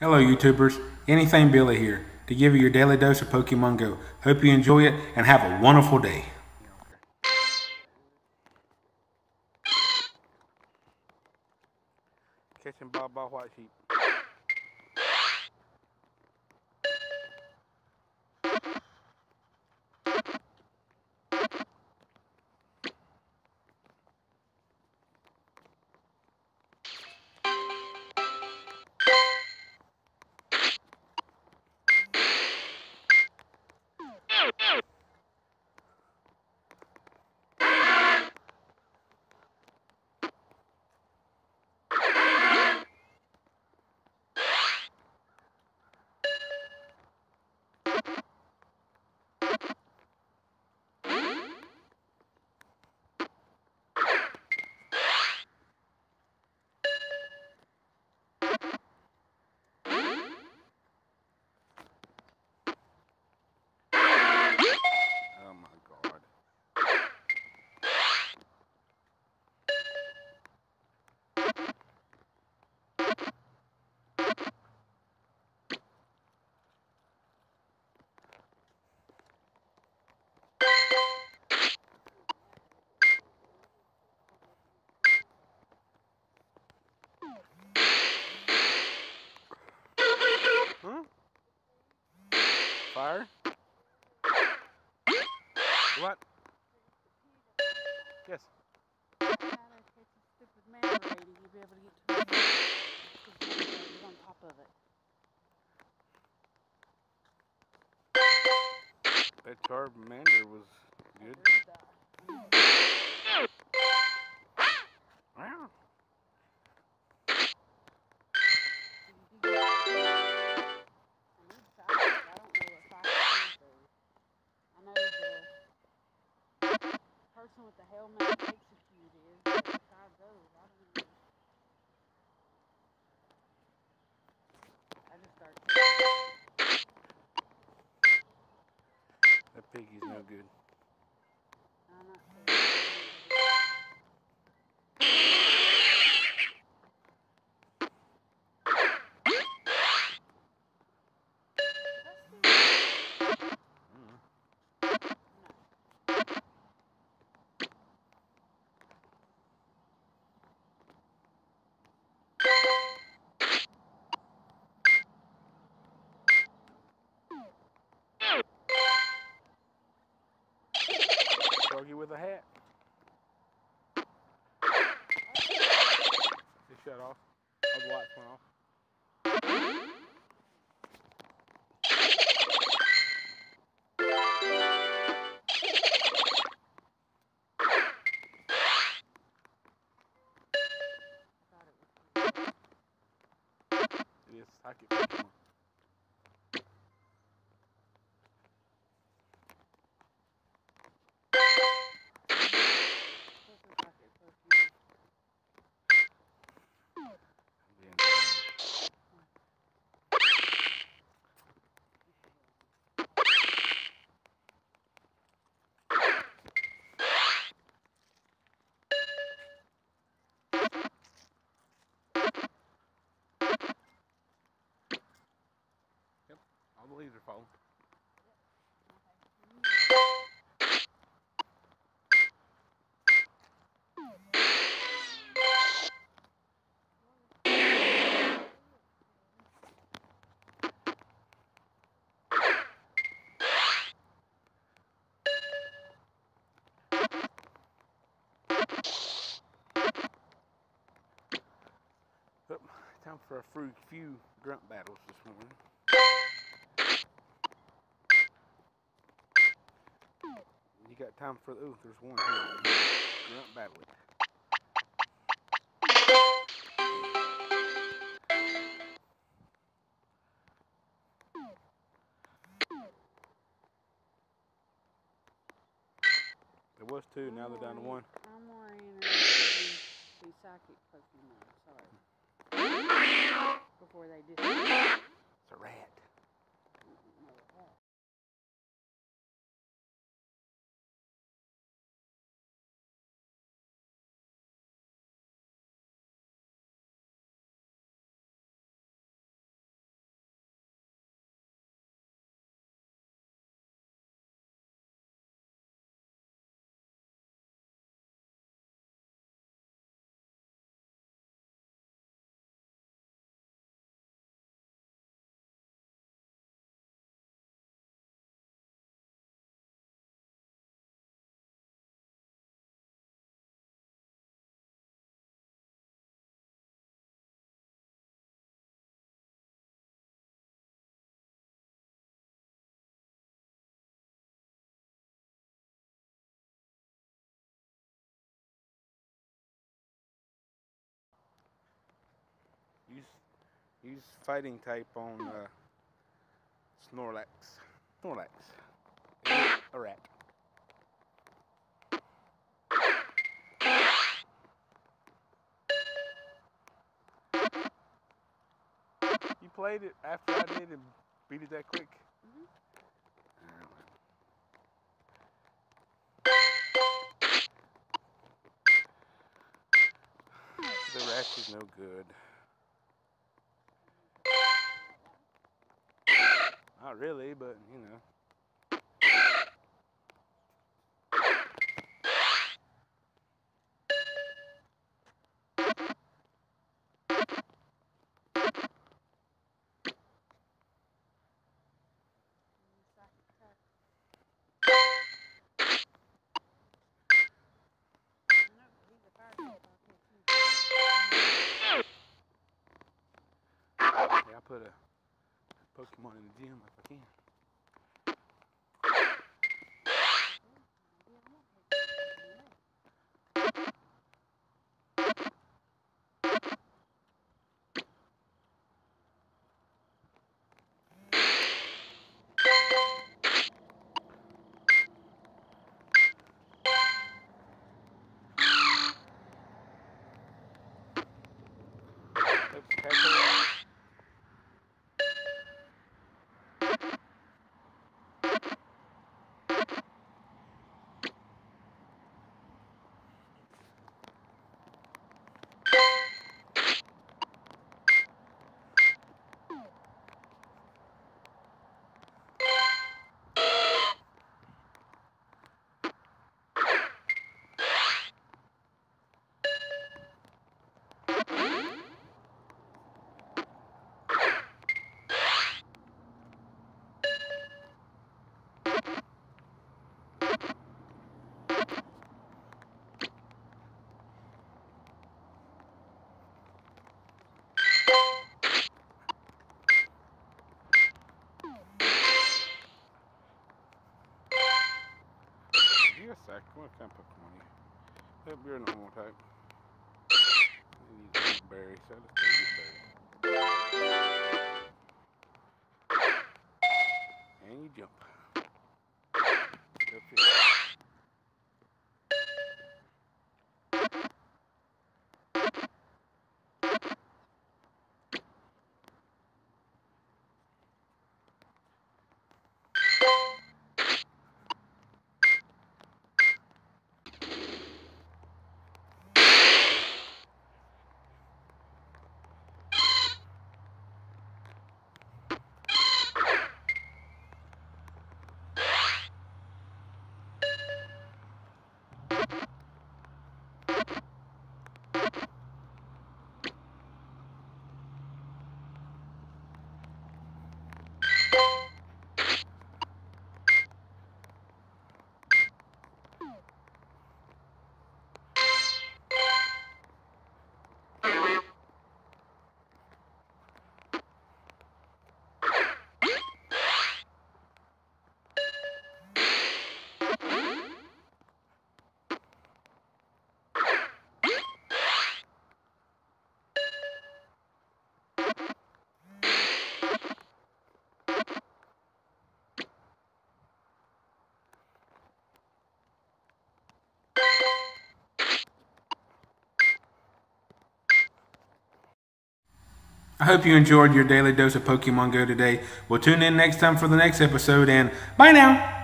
Hello, YouTubers. Anything Billy here to give you your daily dose of Pokemon Go. Hope you enjoy it and have a wonderful day. Catching Bob White Sheep. Top of it. That Charmander was good. gehen. With a hat. It shut off. The lights went off. It is psychic Pokemon. supposed to like it's supposed to Being funny. Yep, are falling. Yep, time for a few grunt battles this morning. You got time for oh, there's one here. Grunt. There was two, now they're down to one. I'm more interested in the psychic Pokemon. Sorry. Before they disappear. It's a rat. Use fighting type on uh, Snorlax. Snorlax. A rat. You played it after I did and beat it that quick? Mhm. The rat is no good. Not really, but you know. Pokemon in the gym if I can. Sec. What kind of Pokemon are you? Yep, you're a normal type. You need a berry. And you jump. Up here. I hope you enjoyed your daily dose of Pokemon Go today. We'll tune in next time for the next episode, and bye now.